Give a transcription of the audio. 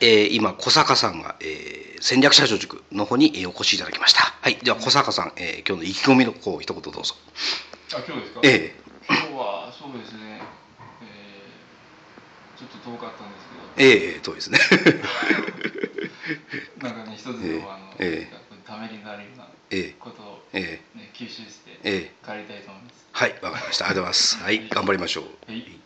えー、今小坂さんが、えー、戦略社長塾の方に、えー、お越しいただきました。はい。では小坂さん、えー、今日の意気込みの方一言どうぞ。あ今日ですか？ええ。今日はそうですね、えー、ちょっと遠かったんですけど。ええ遠いですね。なんかね一つの、あの、えためになるようなええことを、えー、吸収してええ。帰りたいと思います。はいわかりました。ありがとうございます。はい頑張りましょう。はい。